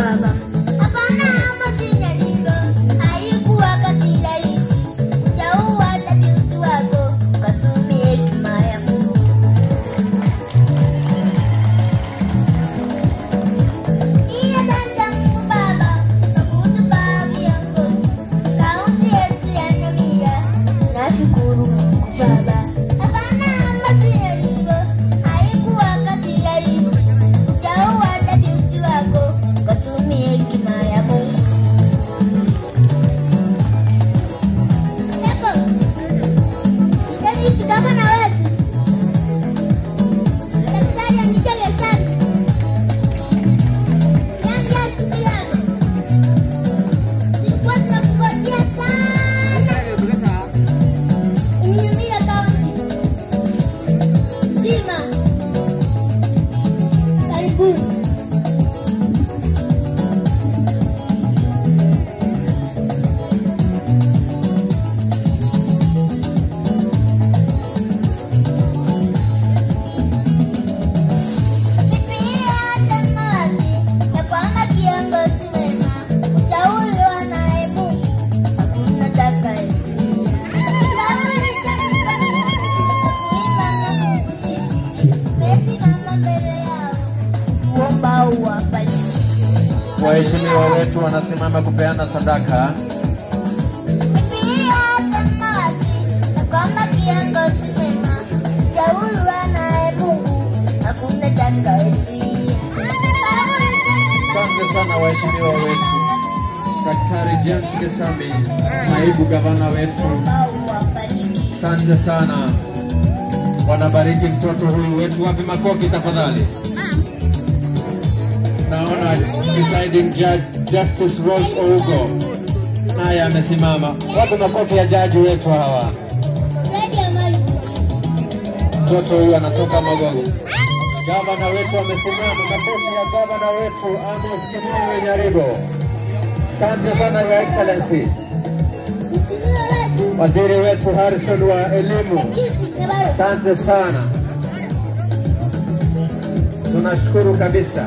Obama. Waheshimiwa wetu wanasimama kupeana sadaka. Asante sana waheshimiwa wetu, Daktari James Kesami, naibu gavana wetu, asante sana. Wanabariki mtoto huyu wetu. Wapi makoki tafadhali? naona deciding judge Justice Rose Ougo naye amesimama. Wape makofi ya jaji wetu hawa. Mtoto huyu anatoka Magogo. Gavana wetu amesimama. Makofi ya gavana wetu Amos Kimowe Nyaribo. Asante sana Your Excellency. Waziri wetu Harrison wa elimu, asante sana, tunashukuru kabisa.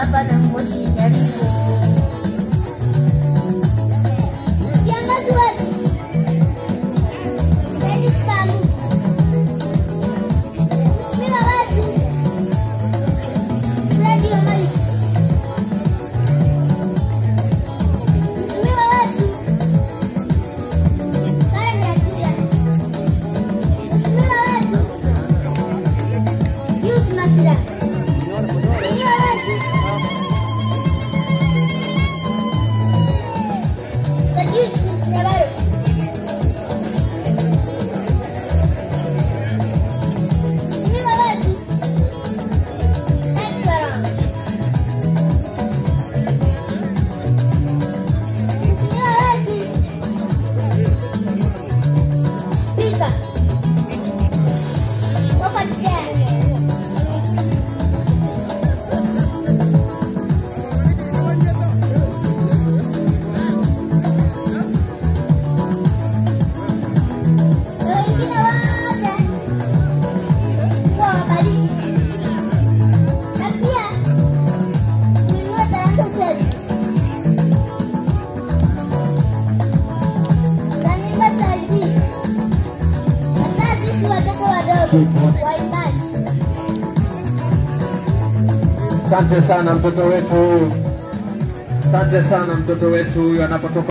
harapan ng musinery ko. sante sana mtoto wetu, sante sana mtoto wetu huyu anapotoka.